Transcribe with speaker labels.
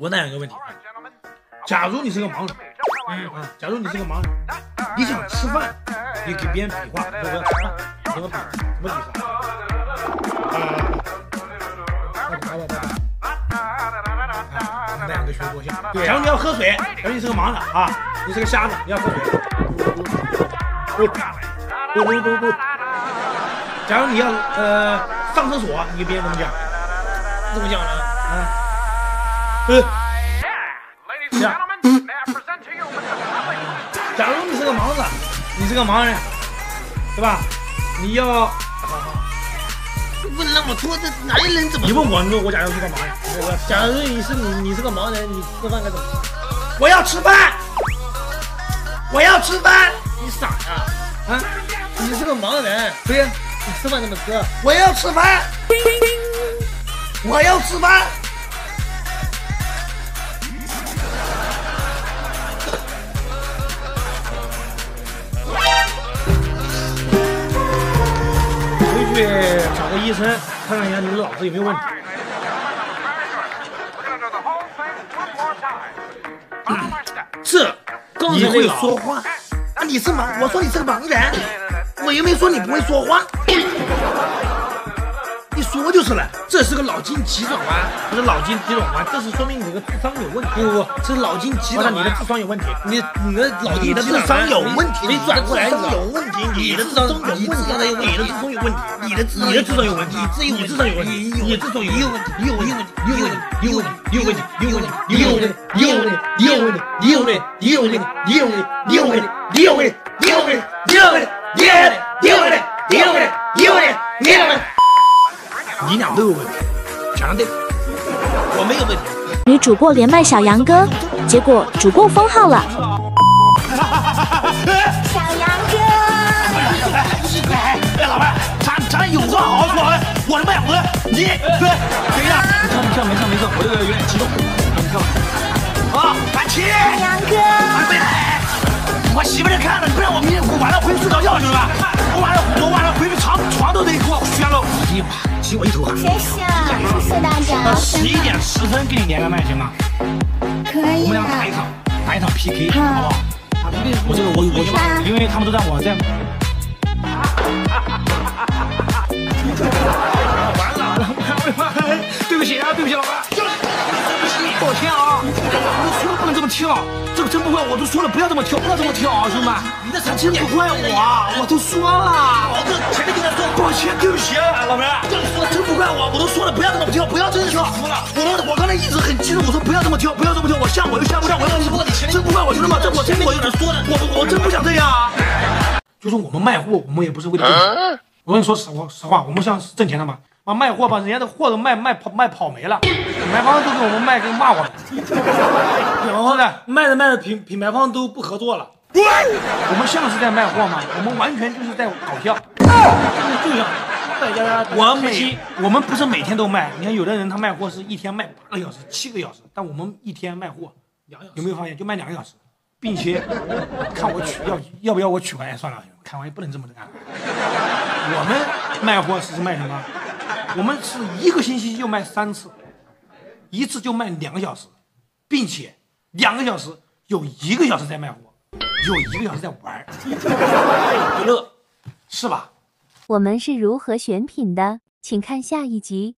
Speaker 1: 我问一个问题，假如你是个盲人，嗯啊，假如你是个盲人，你想吃饭，你给别人比划，说我要吃饭，怎么比？怎么比划？啊，那样的学多像。假如你要喝水，假如你是个盲人啊，你是个瞎子，你要喝水。不不不不不。假如你要呃上厕所，你给别人怎么讲？怎么讲呢？啊？呃。假如你是个盲子，你是个盲人，对吧？你要。
Speaker 2: 问那么多，这男人怎么？
Speaker 1: 你问我，你问我，假如是个盲人，
Speaker 2: 假如你是你，你是个盲人，你吃饭该怎么吃？
Speaker 1: 我要吃饭，我要吃饭。
Speaker 2: 你傻呀？啊？你是个盲人，
Speaker 1: 对呀。
Speaker 2: 你吃饭怎么吃？
Speaker 1: 我要吃饭，我要吃饭。医生看看一下你的脑子有没有问题。这，
Speaker 2: 你会说话？啊，你是盲？我说你是个盲人。我又没说你不会说话，你说就是了。这是个脑筋急转弯，
Speaker 1: 不是脑筋急转弯，这是说明你的智商有问题。
Speaker 2: 不不不，这是脑筋急转弯，
Speaker 1: 你的智商有问题。
Speaker 2: 你你的脑筋的智商有问题，
Speaker 1: 你转过来
Speaker 2: 有问题，你的智商有问题，
Speaker 1: 你的智商有问题，
Speaker 2: 你的
Speaker 1: 你的智商有问题，
Speaker 2: 你智商有问题，
Speaker 1: 你智商有问题，
Speaker 2: 你有问题，
Speaker 1: 你有问题，你有问题，你有问题，你有问题，你有问题，你有问题，你有问题，你有问题，你有问题，你有问题，你有问题，你有问题，你有问题，你有问题，你有问题。你俩都有问题，讲的对，我没有问题。
Speaker 3: 女主播连麦小杨哥，结果主播封号了。
Speaker 4: 小杨哥，
Speaker 1: 哎，老板，咱咱有话好好说，我的麦我你对，等一下，没事没事没事，我这个有点激动，你看吧。啊，安琪，
Speaker 4: 小杨哥，
Speaker 1: 没来，我媳妇在看了，你不让我明天晚上回去睡着觉行吧？我晚上我晚上回去床床都得给我掀了，洗洗我一头汗。
Speaker 4: 谢谢，谢谢大家。
Speaker 1: 十一点十分给你连个麦行吗？
Speaker 4: 可以。
Speaker 1: 我们俩打一场，打一场 PK，好不好？我这个我我因为他们都在网站。完了完了完了！对不起啊，对不起老板。抱歉啊，我说了不能这么跳，这个真不怪我，都说了不要这么跳，不要这么跳啊，兄弟们，你这真不怪我，我都说了，对不起，老板，真不怪我，我都说了不要这么跳，不要这么跳，我我刚才一直很激动，我说不要这么跳，不要这么跳，我下我又下不下，我要真不怪我，兄弟们，这我真我有点说的，我我真不想这样。就是我们卖货，我们也不是为了挣钱，我跟你说实话，实话，我们像是挣钱的嘛。啊，卖货把人家的货都卖卖跑卖跑没了，品牌方都给我们卖，给骂我们。然后呢，卖着卖着品品牌方都不合作了。我们像是在卖货吗？我们完全就是在搞笑。就像大家，我每我们不是每天都卖。你看有的人他卖货是一天卖八个小时、七个小时，但我们一天卖货有没有发现就卖两个小时，并且看我取要要不要我取回来？算了，看完也不能这么干。我们卖货是卖什么？我们是一个星期就卖三次，一次就卖两个小时，并且两个小时有一个小时在卖货，有一个小时在玩，乐，是吧？
Speaker 3: 我们是如何选品的？请看下一集。